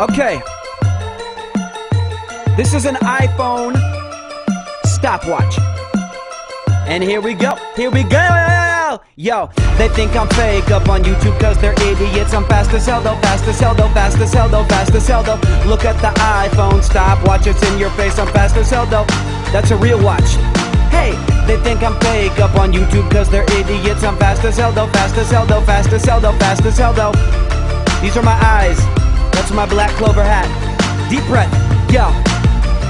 Okay. This is an iPhone stopwatch. And here we go. Here we go. Yo, they think I'm fake up on YouTube cause they're idiots. I'm fast as hell though, fast as hell though, fast as hell though, fast as hell though. Look at the iPhone stopwatch, it's in your face. I'm fast as hell though. That's a real watch. Hey, they think I'm fake up on YouTube cause they're idiots. I'm fast as hell though, fast as hell though, fast as hell though, fast as hell though. These are my eyes. That's my black clover hat. Deep breath. Yo.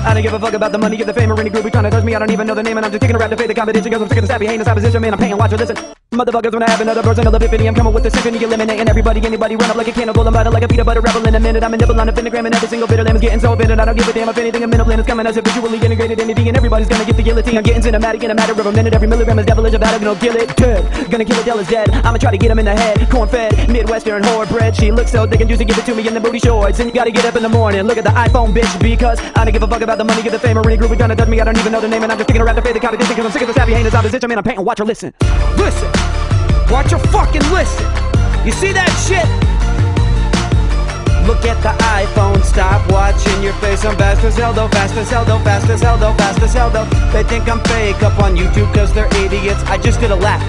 I don't give a fuck about the money, get the fame, or any group trying to touch me. I don't even know the name, and I'm just taking a rap to fade the competition. Cause I'm sick of the sappy, heinous opposition, man. I'm paying, watch or listen. Motherfuckers, when I have another version of epiphany, I'm coming with the symphony, eliminating everybody, anybody, run up like a cannibal. I'm like a peanut butter rebel in a minute. I'm a nibble on a pentagram, and every single bit of them is getting so offended. I don't give a damn if anything. A mental plan is coming as visually integrated entity, and everybody's gonna get the guillotine. I'm getting cinematic in a matter of a minute. Every milligram is devilish about it, gonna kill it. Good, gonna kill it till it's dead. I'ma try to get him in the head. Corn fed, Midwestern whore bread. She looks so thick and juicy, give it to me in the booty shorts. And you gotta get up in the morning, look at the iPhone, bitch, because I don't give a fuck about the money, get the fame, or any group trying to touch me. I don't even know the name, and I'm just taking a rap to fade the competition, cause I'm sick of the heinous opposition, man. I'm painting, watch her listen. Listen. Watch her fucking listen. You see that shit? Look at the iPhone, stop watching your face. I'm fast as hell though, fast as hell though, fast as hell though, fast as hell though. They think I'm fake up on YouTube cause they're idiots. I just did a lap.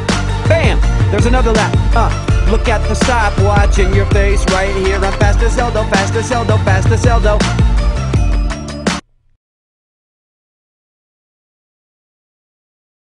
Bam! There's another lap. Uh, look at the stopwatch in your face right here. I'm fast as though, fast as though, fast as though.